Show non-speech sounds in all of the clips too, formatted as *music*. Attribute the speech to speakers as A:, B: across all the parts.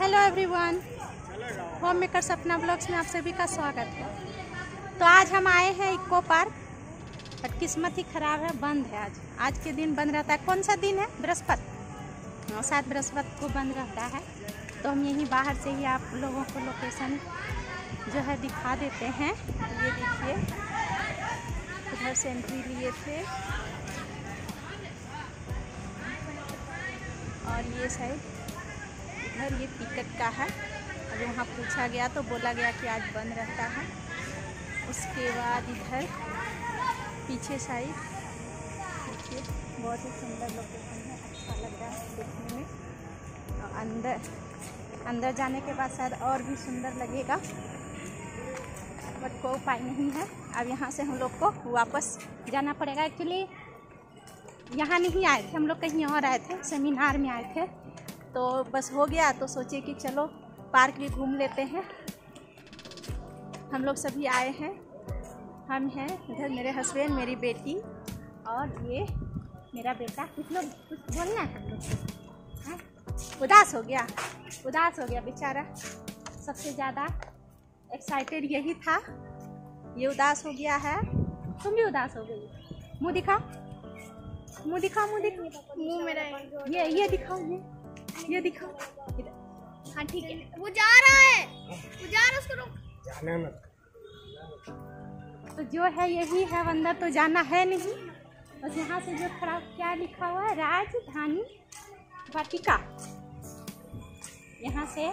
A: Hello everyone home maker Sapna blogs में आप सभी का स्वागत है। तो आज हम आए हैं इको पार्क बट किस्मत ही खराब है बंद है आज। आज के दिन बंद रहता है। कौन सा दिन है? बृहस्पति। हाँ, शायद बृहस्पति को बंद रहता है। तो हम यहीं बाहर से ही आप लोगों को लोकेशन जो है दिखा देते हैं। ये देखिए उधर से एंट्री लिए थे। और ये साइड इधर ये टिकट का है। और वहाँ पूछा गया तो बोला गया कि आज बंद रहता है। उसके बाद इधर, पीछे साइड, देखिए, बहुत ही सुंदर लोकेशन है अच्छा लग रहा है देखने में। और अंदर अंदर जाने के बाद शायद और भी सुंदर लगेगा। बट कोई उपाय नहीं है। अब यहाँ से हम लोग को वापस जाना पड़ेगा। एक्चुअली यहाँ नहीं आए थे, हम लोग कहीं और आए थे, सेमिनार में आए थे। तो बस हो गया तो सोचे कि चलो पार्क भी घूम लेते हैं। हम लोग सभी आए हैं। हम हैं, इधर मेरे हस्बैंड मेरी बेटी और ये मेरा बेटा। कुछ लोग, कुछ बोलना है लोग। उदास हो गया, उदास हो गया बेचारा। सबसे ज़्यादा एक्साइटेड यही था। ये उदास हो गया है। तुम भी उदास हो गई। मुँह दिखाओ। मुँह दिखाओ मुँह दिखाओ।
B: मुँह मेरा
A: ये ये दिखाओ, ये। ये दिखाओ इधर।
B: हाँ ठीक है। वो जा रहा है। वो जा रहा है उसको रोक।
A: तो जो है यही है अंदर तो जाना है नहीं। बस यहाँ से जो खड़ा क्या लिखा हुआ है? राजधानी वाटिका। यहाँ से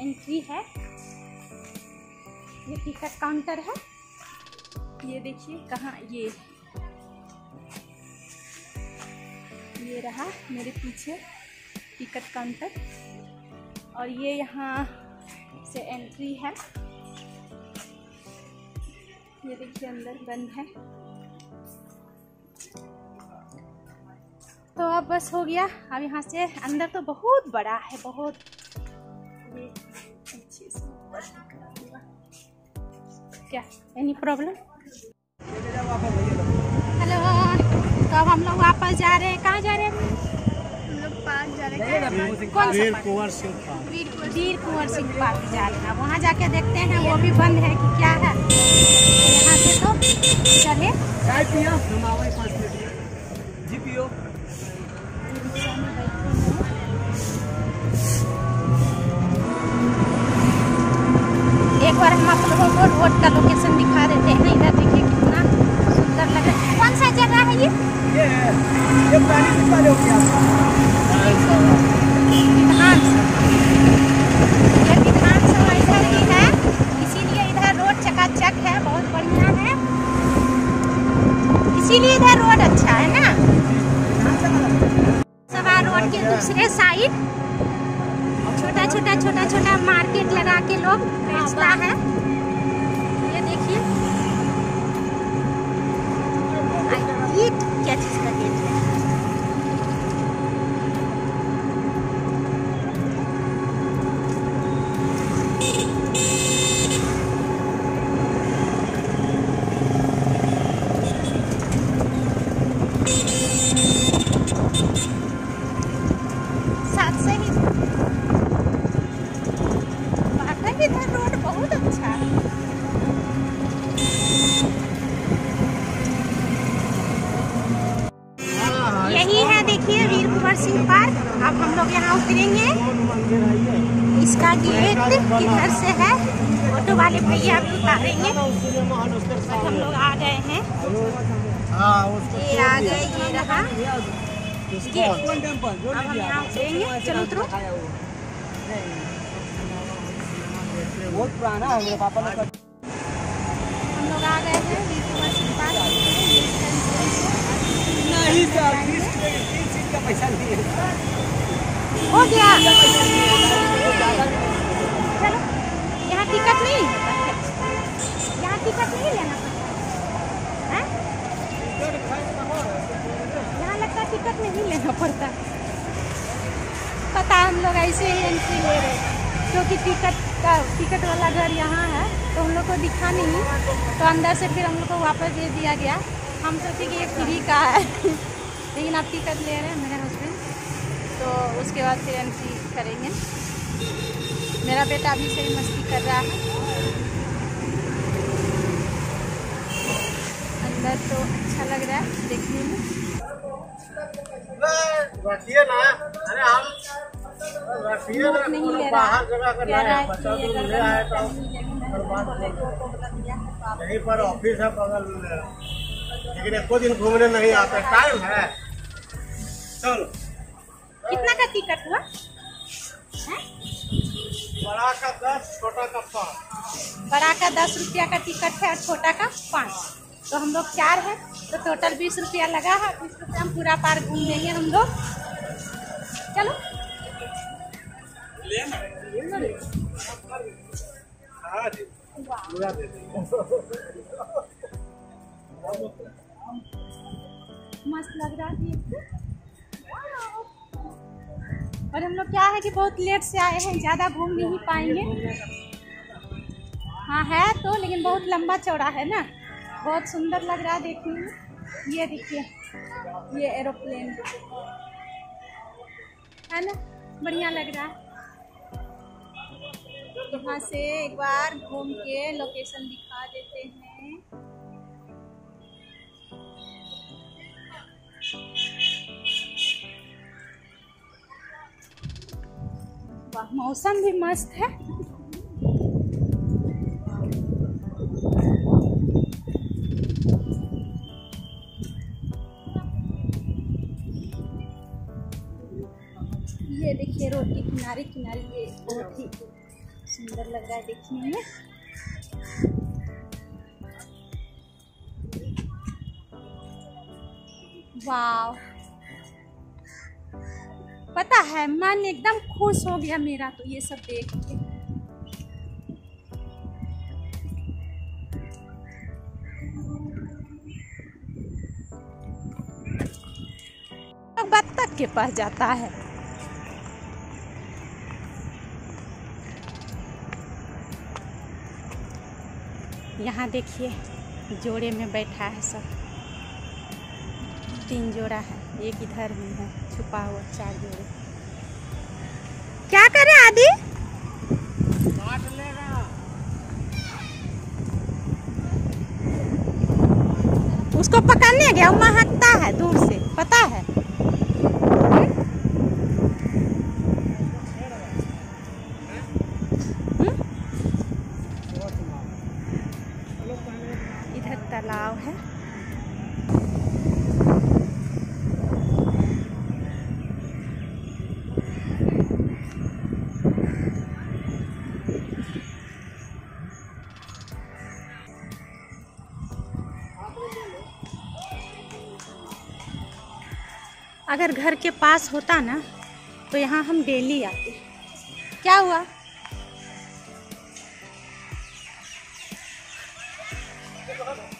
A: एंट्री है। ये टिकट काउंटर है। ये देखिए कहाँ ये। ये रहा मेरे पीछे। Ticket counter. और ये यहाँ से एंट्री है। ये देखिए अंदर बंद है। तो अब बस हो गया। अब यहाँ से अंदर तो बहुत बड़ा है, बहुत। क्या एनी प्रॉब्लम हेलो तो अब हम लोग वापस जा रहे हैं। कहाँ जा रहे हैं
B: हम लोग पार्क जा रहे हैं
A: कौन सा
C: वीर कुंवर सिंह पार्क।
A: वीर कुंवर सिंह पार्क जा रहे हैं। वहाँ जाके देखते हैं वो भी बंद है कि क्या है। यहाँ से तो चले। एक बार हम आप लोगों को रोड का लोकेशन दिखा देते हैं। इधर देखिए कितना सुंदर लग रहा है। कौन सा जगह है ये?
C: ये ये पानी हो गया।
A: इसीलिए रोड अच्छा है ना के दूसरे साइड छोटा छोटा छोटा छोटा मार्केट लगा के लोग बेचता है ये देखिए आ, ये क्या चीज़ का गेट है साथ से ही वाकई इधर रोड बहुत अच्छा है यही है देखिए वीर कुंवर सिंह पार्क अब हम लोग यहाँ उतरेंगे इसका किधर से है। ऑटो वाले भैया भी उतारेंगे। बस हम लोग आ गए हैं।
C: हाँ
A: ये आ गए ये रहा। अब हम यहाँ उतरेंगे चलो उतरो।
C: बहुत पुराना है मेरे पापा ने
A: हम लोग आ गए हैं।
C: नहीं सर का पैसा नहीं है।
A: हो गया चलो यहाँ टिकट नहीं है यहाँ टिकट नहीं लेना पड़ता यहाँ लगता टिकट नहीं लेना पड़ता। पता हम लोग ऐसे ही एंट्री ले रहे। क्योंकि टिकट का टिकट वाला घर यहाँ है तो हम लोग को दिखा नहीं। तो अंदर से फिर हम लोग को वापस दे दिया गया। हम सोचे कि ये फ्री का है। लेकिन आप टिकट ले रहे हैं मेरे हस्बैंड तो उसके बाद फिर एंट्री करेंगे। मेरा बेटा अभी से मस्ती कर रहा है। अंदर तो अच्छा लग रहा है देखने में।
C: ना। अरे हम
A: नहीं ले रहा। कह रहा है कि
C: तो
A: अगर
C: तो।
A: तो
C: यहीं पर ऑफ़िस है बगल में। लेकिन एको दिन घूमने नहीं आते। टाइम है। चलो।
A: कितना का टिकट हुआ?
C: बड़ा का दस छोटा का पाँच।
A: बड़ा का दस रुपया का टिकट है और छोटा का पाँच। तो हम लोग चार हैं तो टोटल बीस रुपया लगा है बीस रुपया हम पूरा पार्क घूम लेंगे हम लोग। चलो।
C: पूरा
A: मस्त लग रहा है और हम लोग क्या है कि बहुत लेट से आए हैं ज़्यादा घूम नहीं पाएँगे। हाँ है तो लेकिन बहुत लंबा चौड़ा है ना। बहुत सुंदर लग रहा है देखने में। ये देखिए, ये एरोप्लेन है ना? बढ़िया लग रहा है। यहाँ से एक बार घूम के लोकेशन दिखा देते हैं। मौसम भी मस्त है। रहा है देखने में पता है, मन एकदम खुश हो गया मेरा तो ये सब देख के। तो बत्तख के पास जाता है। यहाँ देखिए जोड़े में बैठा है सब। तीन जोड़ा है एक इधर भी है छुपा हुआ चार जोड़े। क्या करे आदि? उसको पकड़ने गया वो महकता है दूर से। अगर घर के पास होता ना तो यहाँ हम डेली आते। क्या हुआ?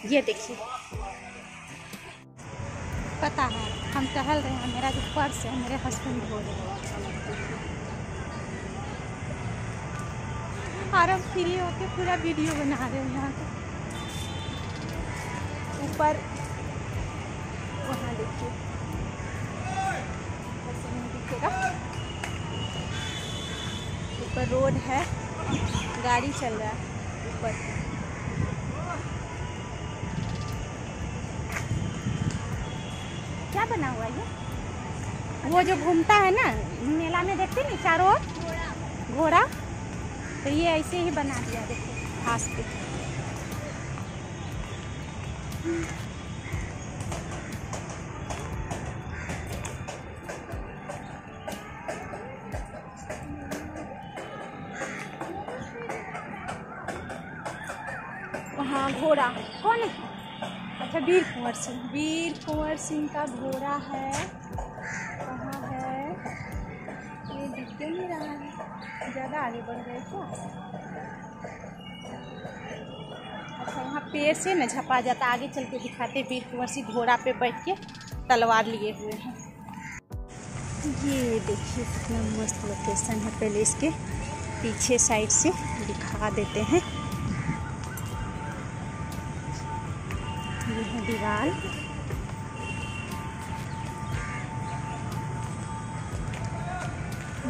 A: ये देखिए। पता है, हम टहल रहे हैं, मेरा जो पर्स है, मेरे हस्बैंड बोल रहे हैं। और हम फ्री होके पूरा वीडियो बना रहे हैं यहाँ का ऊपर रोड है। गाड़ी चल रहा है ऊपर। क्या बना हुआ है ये? वो जो घूमता है ना, मेला में देखते नहीं चारों ओर? घोड़ा। तो ये ऐसे ही बना दिया, देखो घास पे कौन है? अच्छा वीर कुंवर सिंह। वीर कुंवर सिंह का घोड़ा है। कहाँ है? ये दिख क्यों नहीं रहा है। ज़्यादा आगे बढ़ गए क्या? अच्छा यहाँ पेड़ से न झपा जाता। आगे चल के दिखाते वीर कुंवर सिंह घोड़ा पे बैठ के तलवार लिए हुए हैं। ये देखिए कितना मस्त लोकेशन है। पहले इसके पीछे साइड से दिखा देते हैं। दीवार।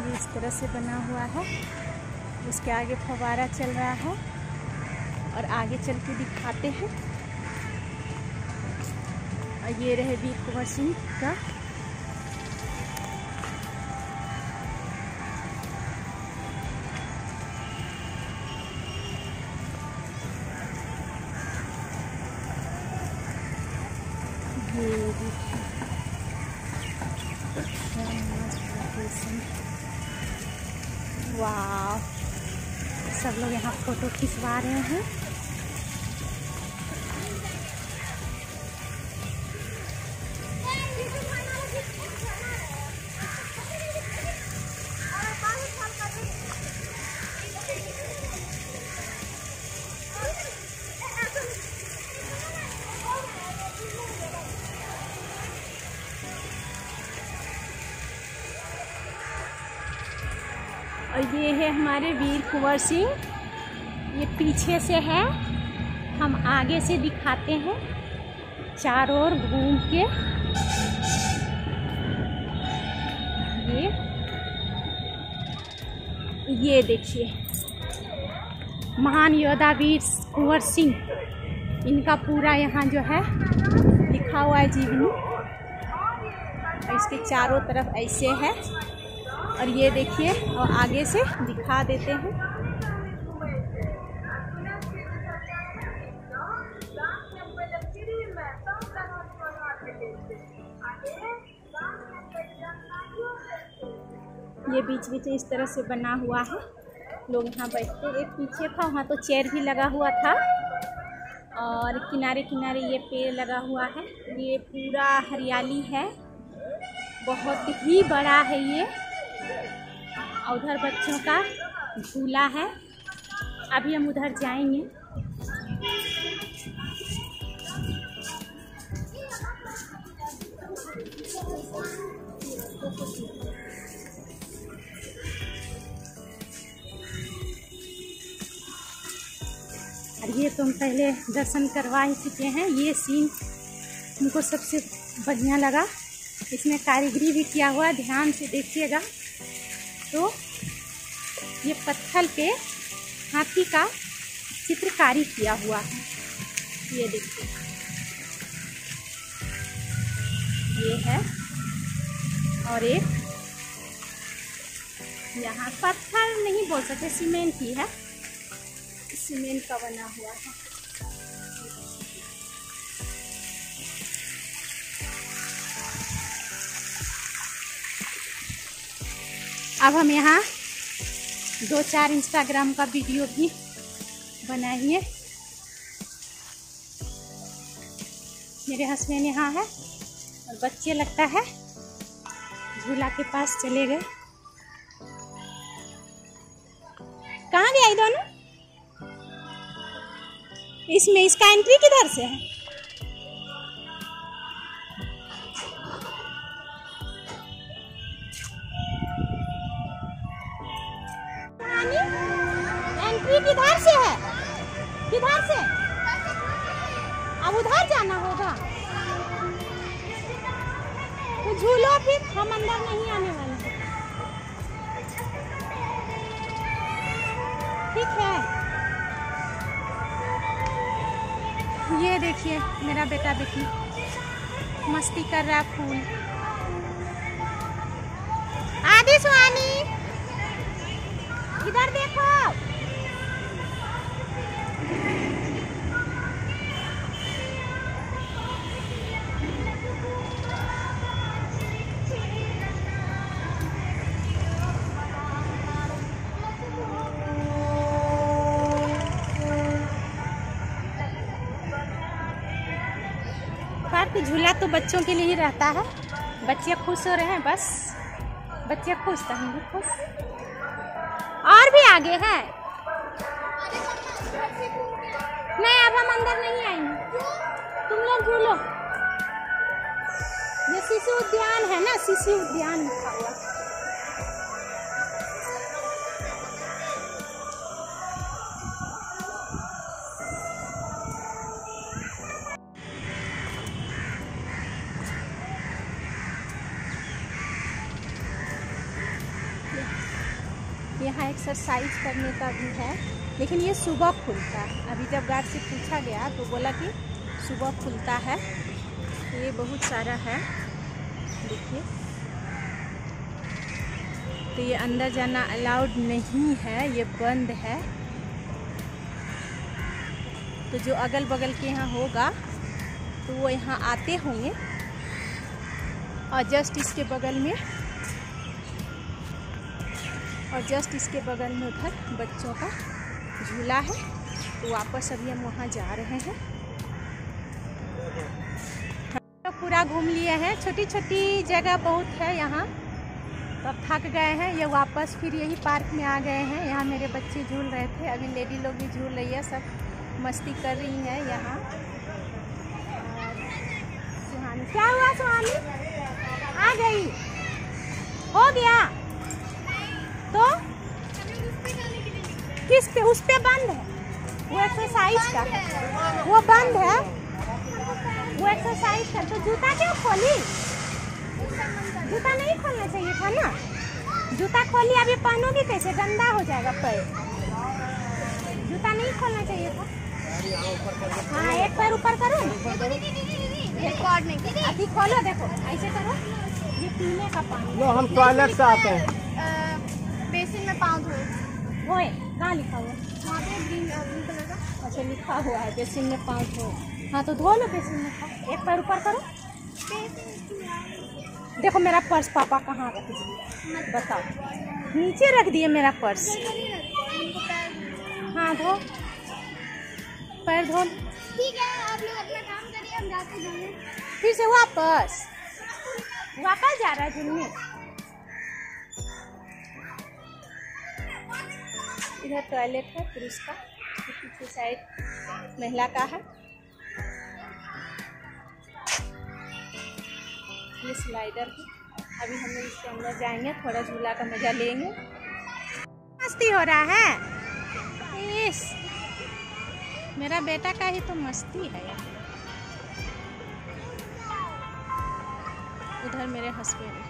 A: इस तरह से बना हुआ है। उसके आगे फवारा चल रहा है और आगे चल के दिखाते हैं। और ये रहे वीर कुंवर सिंह का खिंचवा रहे हैं। और ये है हमारे वीर कुंवर सिंह। ये पीछे से है। हम आगे से दिखाते हैं। चारों ओर घूम के। ये। ये देखिए। महान योद्धा वीर कुंवर सिंह। इनका पूरा यहाँ जो है, लिखा हुआ है जीवनी। और इसके चारों तरफ़ ऐसे है। और ये देखिए, और आगे से दिखा देते हैं। बीच बीच इस तरह से बना हुआ है। लोग यहाँ बैठते एक पीछे था, वहाँ तो चेयर भी लगा हुआ था और किनारे किनारे ये पेड़ लगा हुआ है। ये पूरा हरियाली है। बहुत ही बड़ा है ये। और उधर बच्चों का झूला है। अभी हम उधर जाएँगे। और ये तो हम पहले दर्शन करवा ही चुके हैं। ये सीन हमको सबसे बढ़िया लगा। इसमें कारीगरी भी किया हुआ ध्यान से देखिएगा। तो ये पत्थर पे हाथी का चित्रकारी किया हुआ है। ये देखिए। ये है और एक यहाँ पत्थर नहीं बोल सकते, सीमेंट ही है। सीमेंट का बना हुआ है। अब हम यहाँ दो चार इंस्टाग्राम का वीडियो भी बनाएँगे मेरे हस्बैंड यहाँ है और बच्चे लगता है। झूला के पास चले गए। कहाँ गया दोनों? इसमें इसका एंट्री किधर से है? देखिए मेरा बेटा बेटी। मस्ती कर रहा फूल। आदि सुहानी। इधर देखो। पार्क झूला तो बच्चों के लिए ही रहता है। बच्चे खुश हो रहे हैं, बस। बच्चे खुश तो हम भी खुश। और भी आगे है। नहीं, अब हम अंदर नहीं आएँगे। तुम लोग झूलो। ये शिशु उद्यान है ना, शिशु उद्यान लिखा हुआ। एक्सरसाइज करने का भी है, लेकिन ये सुबह खुलता है। अभी जब गार्ड से पूछा गया तो बोला कि सुबह खुलता है। ये बहुत सारा है। देखिए। तो ये अंदर जाना अलाउड नहीं है, ये बंद है। तो जो अगल बगल के यहाँ होगा तो वो यहाँ आते होंगे। और जस्ट इसके बगल में और जस्ट इसके बगल में उधर बच्चों का झूला है। तो वापस अभी हम वहाँ जा रहे हैं। लोग पूरा घूम लिए हैं। छोटी छोटी जगह बहुत है यहाँ। तो थक गए हैं। ये वापस फिर यही पार्क में आ गए हैं। यहाँ मेरे बच्चे झूल रहे थे। अभी लेडी लोग भी झूल रही है। सब मस्ती कर रही हैं यहाँ। सुहानी। क्या हुआ सुहानी? आ गई। हो गया। तो किस पे? उस पे बंद है। वो एक्सरसाइज का। वो बंद है। वो एक्सरसाइज का। तो जूता क्यों खोली? जूता नहीं खोलना चाहिए था ना? जूता खोली अभी पहनोगी कैसे? गंदा हो जाएगा पैर। जूता नहीं खोलना चाहिए था। हाँ एक पैर ऊपर करो
B: रिकॉर्ड नहीं।
A: अभी खोलो देखो। ऐसे करो। ये पीने का पानी।
C: लो हम टॉयलेट से आते हैं।
B: बेसिन में पाँव धोए।
A: होए कहाँ लिखा हुआ
B: वहाँ पे ग्रीन ग्रीन कलर का।
A: अच्छा लिखा हुआ है बेसिन में पाँव धो। हाँ तो धो लो बेसिन में पाँव। एक पैर ऊपर करो। देखो मेरा पर्स पापा कहाँ रख दिए। बताओ। नीचे रख दिए मेरा पर्स। हाँ धो। पैर धो।
B: ठीक है आप लोग अपना काम करिए हम जाते हैं।
A: फिर से वापस वापस जा रहा है झुलने। इधर टॉयलेट है, पुरुष का। पीछे साइड महिला का है। ये स्लाइडर है। अभी हम इसके अंदर जाएँगे, थोड़ा झूला का मज़ा लेंगे। मस्ती हो रहा है। इस मेरा बेटा का ही तो मस्ती है। उधर मेरे हस्बैंड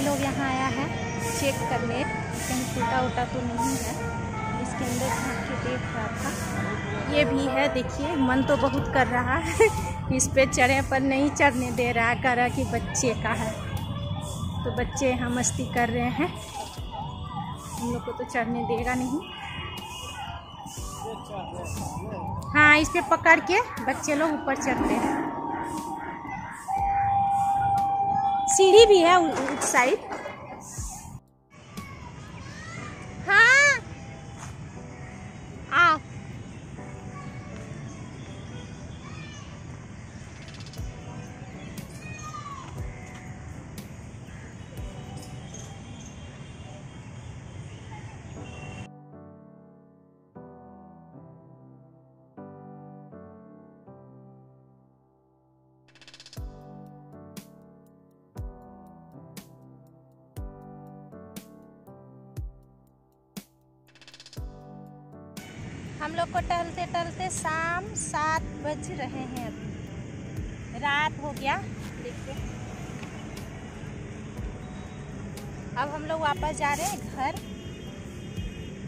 A: लोग यहाँ आया है चेक करने। कहीं टूटा उटा तो नहीं है। इसके अंदर झाँक के देख रहा था। ये भी है, देखिए, मन तो बहुत कर रहा है। *laughs* इस पे चढ़े, पर नहीं चढ़ने दे रहा। है कह रहा कि बच्चे का है। तो बच्चे यहाँ मस्ती कर रहे हैं। हम लोग को तो चढ़ने देगा नहीं। हाँ इस पे पकड़ के बच्चे लोग ऊपर चढ़ते हैं। सीढ़ी भी है उस साइड। हम लोग को टहलते टहलते शाम सात बज रहे हैं अभी। रात हो गया। देखिए अब हम लोग वापस जा रहे हैं घर।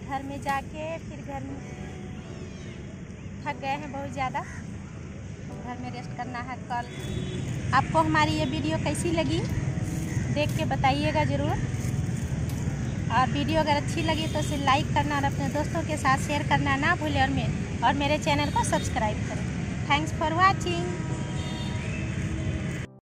A: घर में जाके फिर घर में थक गए हैं बहुत ज़्यादा। घर में रेस्ट करना है कल। आपको हमारी ये वीडियो कैसी लगी? देख के बताइएगा ज़रूर। और वीडियो अगर अच्छी लगी तो उसे लाइक करना और अपने दोस्तों के साथ शेयर करना ना भूलें और मे और मेरे चैनल को सब्सक्राइब करें। Thanks for watching